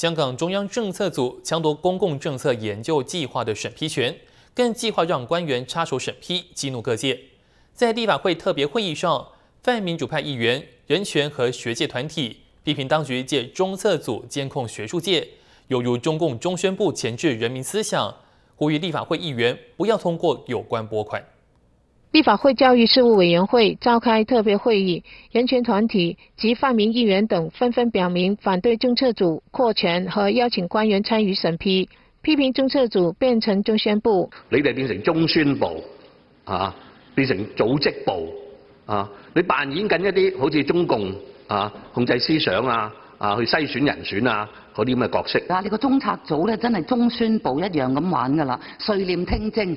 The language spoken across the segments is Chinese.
香港中央政策组抢夺公共政策研究计划的审批权，更计划让官员插手审批，激怒各界。在立法会特别会议上，泛民主派议员、人权和学界团体批评当局借中策组监控学术界，犹如中共中宣部钳制人民思想，呼吁立法会议员不要通过有关拨款。立法会教育事务委员会召开特别会议，人权团体及泛民议员等纷纷表明反对政策组扩权和邀请官员参与审批，批评政策组变成中宣部。你哋变成中宣部啊，变成组织部啊，你扮演紧一啲好似中共啊控制思想啊啊去筛选人选啊嗰啲咁嘅角色。啊，你个中策组咧真系中宣部一样咁玩噶啦，垂念听证。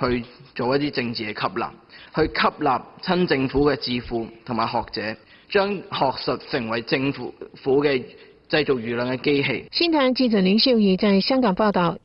去做一啲政治嘅吸纳。去吸纳亲政府嘅智庫同埋学者，将学术成为政府府嘅制造舆论嘅机器。新唐記者林秀儀在香港报道。